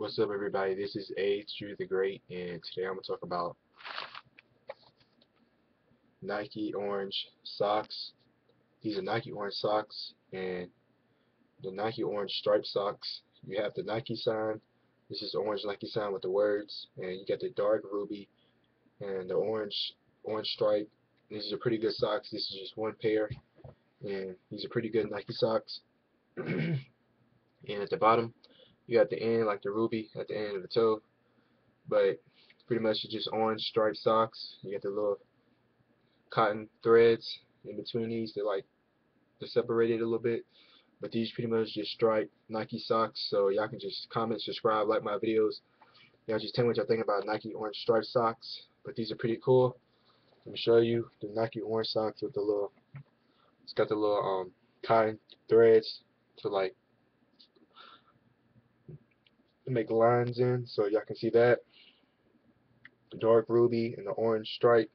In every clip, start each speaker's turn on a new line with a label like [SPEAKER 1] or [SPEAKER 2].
[SPEAKER 1] What's up everybody, this is A Drew the Great and today I'm going to talk about Nike orange socks. These are Nike orange socks and the Nike orange striped socks. You have the Nike sign, this is orange Nike sign with the words and you got the dark ruby and the orange orange stripe. These are pretty good socks, this is just one pair and these are pretty good Nike socks. and at the bottom you got the end like the ruby at the end of the toe. But pretty much just orange striped socks. You got the little cotton threads in between these they're like they're separated a little bit. But these pretty much just striped Nike socks. So y'all can just comment subscribe like my videos. Y'all just tell me what y'all think about Nike orange striped socks. But these are pretty cool. Let me show you the Nike orange socks with the little it's got the little um cotton threads to like make lines in so y'all can see that. Dark ruby and the orange stripe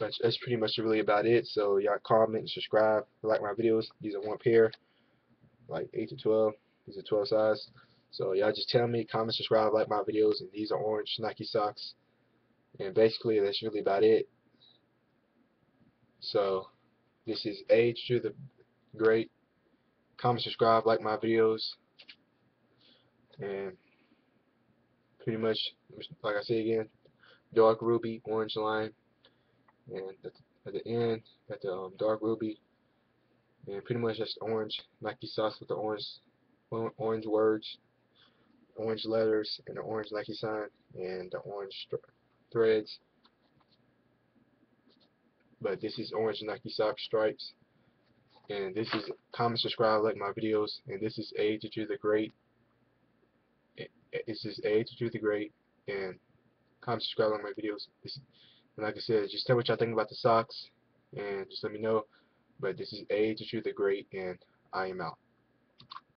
[SPEAKER 1] but that's pretty much really about it. So y'all comment and subscribe like my videos. These are one pair like 8 to 12 these are 12 size. So y'all just tell me comment subscribe like my videos and these are orange Nike socks. And basically that's really about it. So this is Age to the Great. Comment subscribe like my videos. And pretty much like I say again dark ruby orange line and at, the end at the um, dark ruby and pretty much just orange Nike sauce with the orange orange words orange letters and the orange Nike sign and the orange threads. But this is orange Nike sock stripes and this is comment subscribe like my videos and this is A to the great it's is A to the great and comment subscribe on my videos. And like I said just tell what y'all think about the socks and just let me know. But this is A to the great and I am out